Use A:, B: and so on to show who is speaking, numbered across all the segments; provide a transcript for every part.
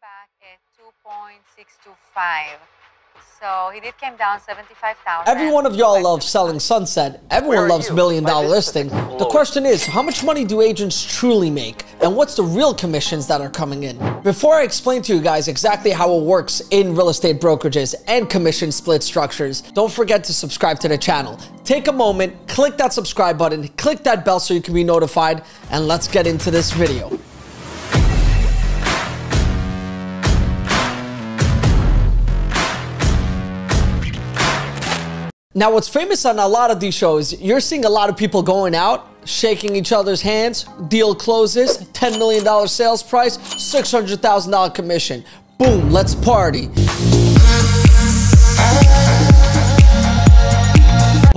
A: back at 2.625. So he did came down 75,000.
B: Every one of y'all loves selling Sunset. Everyone loves
C: you?
B: million dollar listing. The question is, how much money do agents truly make? And what's the real commissions that are coming in? Before I explain to you guys exactly how it works in real estate brokerages and commission split structures, don't forget to subscribe to the channel. Take a moment, click that subscribe button, click that bell so you can be notified, and let's get into this video. Now, what's famous on a lot of these shows, you're seeing a lot of people going out, shaking each other's hands, deal closes, $10 million sales price, $600,000 commission. Boom, let's party.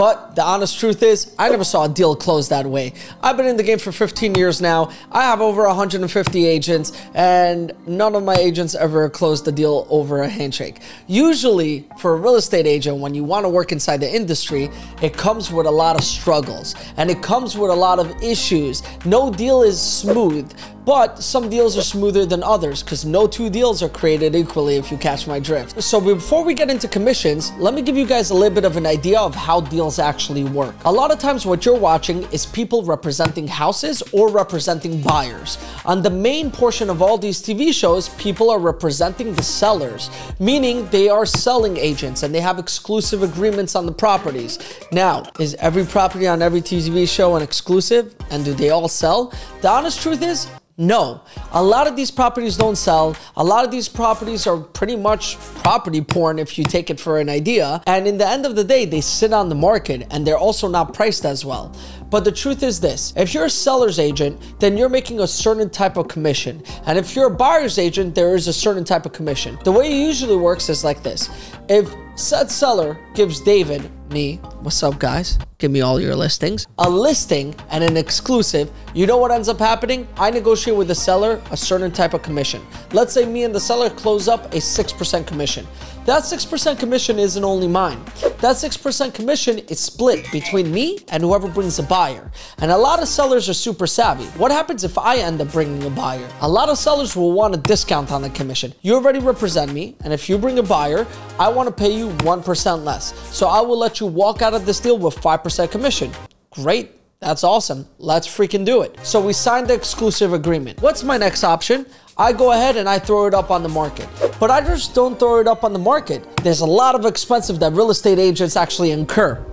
B: But the honest truth is, I never saw a deal close that way. I've been in the game for 15 years now. I have over 150 agents, and none of my agents ever closed a deal over a handshake. Usually, for a real estate agent, when you want to work inside the industry, it comes with a lot of struggles and it comes with a lot of issues. No deal is smooth. But some deals are smoother than others because no two deals are created equally if you catch my drift. So before we get into commissions, let me give you guys a little bit of an idea of how deals actually work. A lot of times what you're watching is people representing houses or representing buyers. On the main portion of all these TV shows, people are representing the sellers, meaning they are selling agents and they have exclusive agreements on the properties. Now, is every property on every TV show an exclusive and do they all sell? The honest truth is, no, a lot of these properties don't sell. A lot of these properties are pretty much property porn if you take it for an idea. And in the end of the day, they sit on the market and they're also not priced as well. But the truth is this if you're a seller's agent, then you're making a certain type of commission. And if you're a buyer's agent, there is a certain type of commission. The way it usually works is like this if said seller gives David, me, what's up, guys? Give me all your listings. A listing and an exclusive. You know what ends up happening? I negotiate with the seller a certain type of commission. Let's say me and the seller close up a 6% commission. That 6% commission isn't only mine. That 6% commission is split between me and whoever brings a buyer. And a lot of sellers are super savvy. What happens if I end up bringing a buyer? A lot of sellers will want a discount on the commission. You already represent me, and if you bring a buyer, I want to pay you 1% less. So I will let you walk out of this deal with 5% commission. Great. That's awesome. Let's freaking do it. So we signed the exclusive agreement. What's my next option? I go ahead and I throw it up on the market. But I just don't throw it up on the market. There's a lot of expensive that real estate agents actually incur.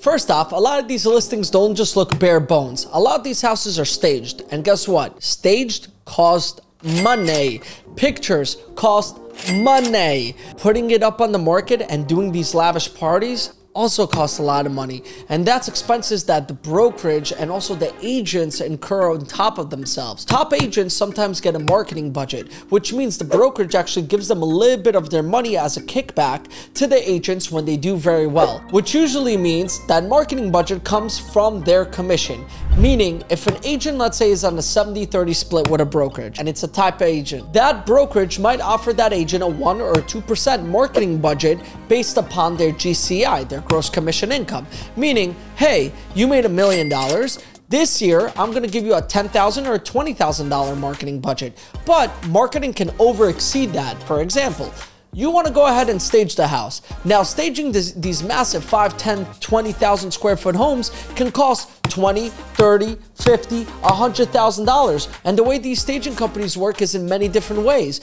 B: First off, a lot of these listings don't just look bare bones. A lot of these houses are staged. And guess what? Staged cost money. Pictures cost money. Putting it up on the market and doing these lavish parties also costs a lot of money. And that's expenses that the brokerage and also the agents incur on top of themselves. Top agents sometimes get a marketing budget which means the brokerage actually gives them a little bit of their money as a kickback to the agents when they do very well which usually means that marketing budget comes from their commission. Meaning if an agent let's say is on a 70-30 split with a brokerage and it's a type agent that brokerage might offer that agent a 1 or 2% marketing budget based upon their GCI their gross commission income. Meaning, hey, you made a million dollars. This year, I'm gonna give you a 10,000 or $20,000 marketing budget. But marketing can over exceed that. For example, you want to go ahead and stage the house. Now, staging this, these massive 5, 10, 20,000 square foot homes can cost 20, 30, 50, $100,000. And the way these staging companies work is in many different ways.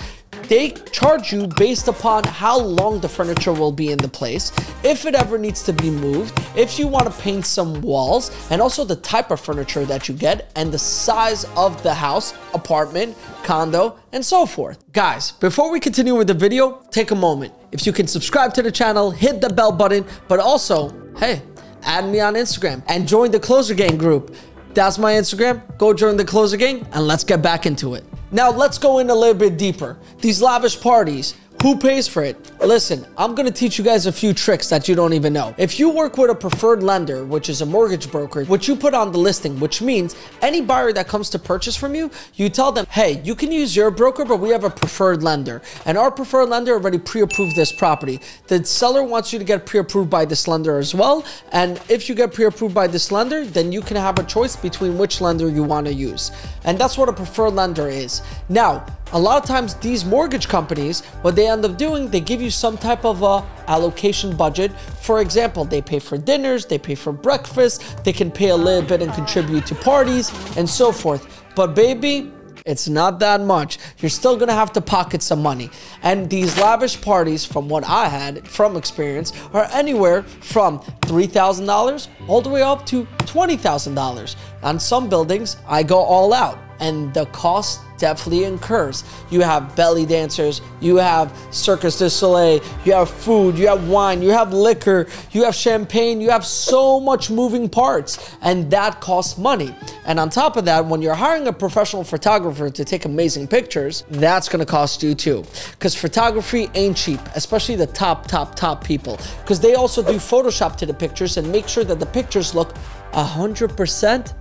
B: They charge you based upon how long the furniture will be in the place, if it ever needs to be moved, if you want to paint some walls, and also the type of furniture that you get and the size of the house, apartment, condo, and so forth. Guys, before we continue with the video, take a moment. If you can subscribe to the channel, hit the bell button, but also, hey, add me on Instagram and join the Closer Gang group. That's my Instagram. Go join the Closer Gang and let's get back into it. Now let's go in a little bit deeper. These lavish parties, who pays for it? Listen, I'm gonna teach you guys a few tricks that you don't even know. If you work with a preferred lender, which is a mortgage broker, which you put on the listing, which means any buyer that comes to purchase from you, you tell them, hey, you can use your broker, but we have a preferred lender. And our preferred lender already pre-approved this property. The seller wants you to get pre-approved by this lender as well. And if you get pre-approved by this lender, then you can have a choice between which lender you want to use. And that's what a preferred lender is. Now, A lot of times these mortgage companies, what they end up doing, they give you some type of a allocation budget. For example, they pay for dinners, they pay for breakfast, they can pay a little bit and contribute to parties and so forth. But baby, it's not that much. You're still gonna have to pocket some money. And these lavish parties, from what I had from experience, are anywhere from $3,000 all the way up to $20,000. On some buildings, I go all out and the cost definitely incurs. You have belly dancers, you have Cirque du Soleil, you have food, you have wine, you have liquor, you have champagne, you have so much moving parts, and that costs money. And on top of that, when you're hiring a professional photographer to take amazing pictures, that's gonna cost you too. Because photography ain't cheap, especially the top, top, top people. Because they also do Photoshop to the pictures and make sure that the pictures look 100%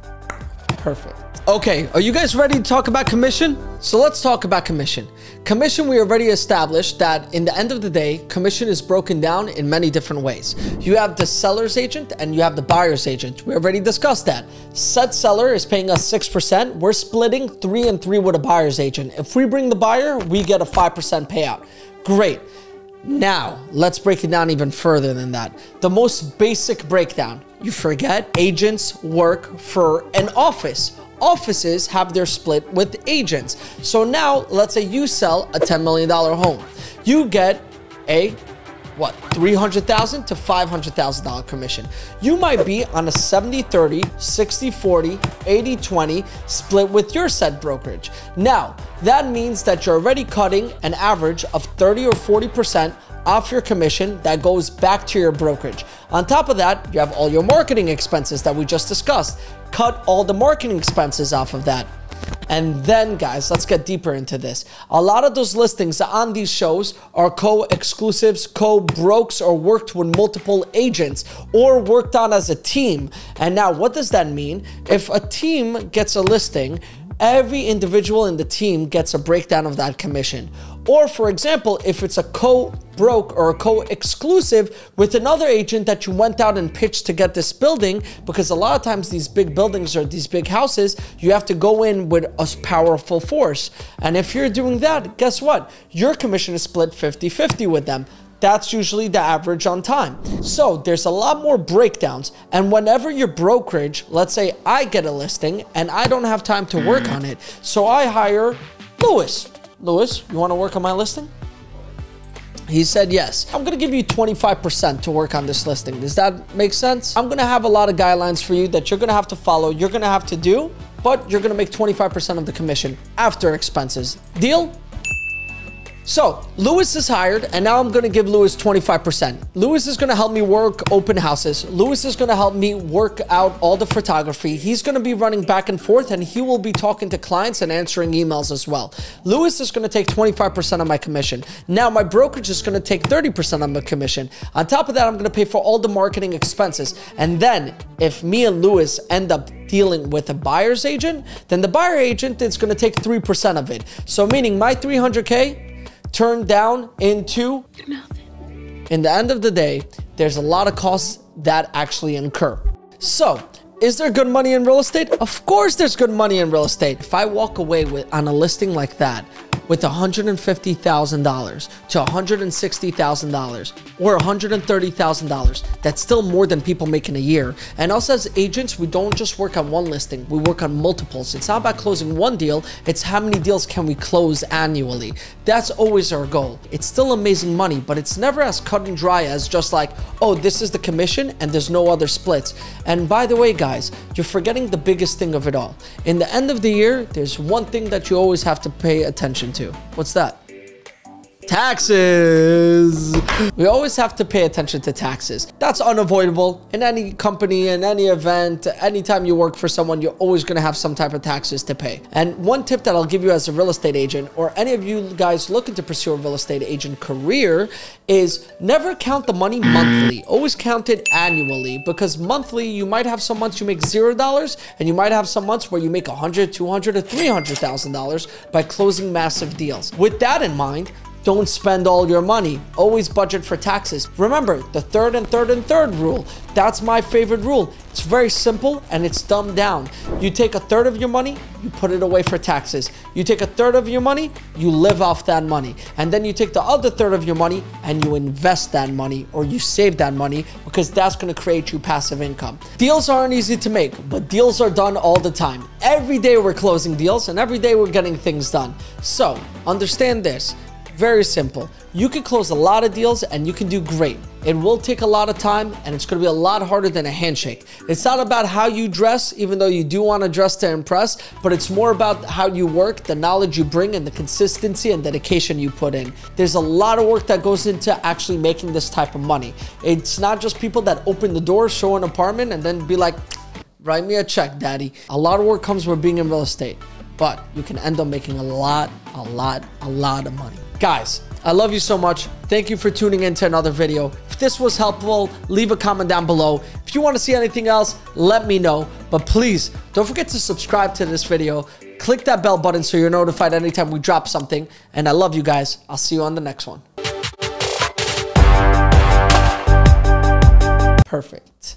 B: perfect. Okay, are you guys ready to talk about commission? So let's talk about commission. Commission, we already established that in the end of the day, commission is broken down in many different ways. You have the seller's agent and you have the buyer's agent. We already discussed that. Said seller is paying us 6%. We're splitting three and three with a buyer's agent. If we bring the buyer, we get a 5% payout. Great. Now, let's break it down even further than that. The most basic breakdown. You forget agents work for an office offices have their split with agents. So now, let's say you sell a $10 million home. You get a what 300,000 to 500,000 dollar commission. You might be on a 70-30, 60-40, 80-20 split with your said brokerage. Now, that means that you're already cutting an average of 30 or 40% off your commission that goes back to your brokerage. On top of that, you have all your marketing expenses that we just discussed. Cut all the marketing expenses off of that. And then, guys, let's get deeper into this. A lot of those listings on these shows are co exclusives, co brokes, or worked with multiple agents or worked on as a team. And now, what does that mean? If a team gets a listing, every individual in the team gets a breakdown of that commission. Or, for example, if it's a co broke or a co exclusive with another agent that you went out and pitched to get this building, because a lot of times these big buildings or these big houses, you have to go in with a powerful force. And if you're doing that, guess what? Your commission is split 50 50 with them. That's usually the average on time. So there's a lot more breakdowns. And whenever your brokerage, let's say I get a listing and I don't have time to work on it, so I hire Lewis. Lewis, you want to work on my listing? He said yes. I'm gonna give you 25% to work on this listing. Does that make sense? I'm gonna have a lot of guidelines for you that you're gonna have to follow, you're gonna have to do, but you're gonna make 25% of the commission after expenses. Deal? So Lewis is hired and now I'm to give Lewis 25%. Lewis is to help me work open houses. Lewis is to help me work out all the photography. He's to be running back and forth and he will be talking to clients and answering emails as well. Lewis is to take 25% of my commission. Now my brokerage is to take 30% of my commission. On top of that, I'm to pay for all the marketing expenses. And then if me and Lewis end up dealing with a buyer's agent, then the buyer agent is to take 3% of it. So meaning my 300K turned down into nothing. In the end of the day, there's a lot of costs that actually incur. So, is there good money in real estate? Of course there's good money in real estate. If I walk away with on a listing like that with $150,000 to $160,000 or $130,000. That's still more than people make in a year. And also as agents, we don't just work on one listing, we work on multiples. It's not about closing one deal, it's how many deals can we close annually. That's always our goal. It's still amazing money, but it's never as cut and dry as just like, oh, this is the commission and there's no other splits. And by the way, guys, you're forgetting the biggest thing of it all. In the end of the year, there's one thing that you always have to pay attention to. What's that? Taxes. We always have to pay attention to taxes. That's unavoidable in any company, in any event, anytime you work for someone, you're always going to have some type of taxes to pay. And one tip that I'll give you as a real estate agent or any of you guys looking to pursue a real estate agent career is never count the money monthly. Always count it annually because monthly you might have some months you make zero dollars and you might have some months where you make a hundred, two hundred, or three hundred thousand dollars by closing massive deals. With that in mind, don't spend all your money. Always budget for taxes. Remember the third and third and third rule. That's my favorite rule. It's very simple and it's dumbed down. You take a third of your money, you put it away for taxes. You take a third of your money, you live off that money. And then you take the other third of your money and you invest that money or you save that money because that's going to create you passive income. Deals aren't easy to make, but deals are done all the time. Every day we're closing deals and every day we're getting things done. So understand this. Very simple. You can close a lot of deals and you can do great. It will take a lot of time and it's going to be a lot harder than a handshake. It's not about how you dress, even though you do want to dress to impress, but it's more about how you work, the knowledge you bring, and the consistency and dedication you put in. There's a lot of work that goes into actually making this type of money. It's not just people that open the door, show an apartment, and then be like, write me a check, daddy. A lot of work comes with being in real estate, but you can end up making a lot, a lot, a lot of money. Guys, I love you so much. Thank you for tuning in to another video. If this was helpful, leave a comment down below. If you want to see anything else, let me know. But please, don't forget to subscribe to this video. Click that bell button so you're notified anytime we drop something. And I love you guys. I'll see you on the next one. Perfect.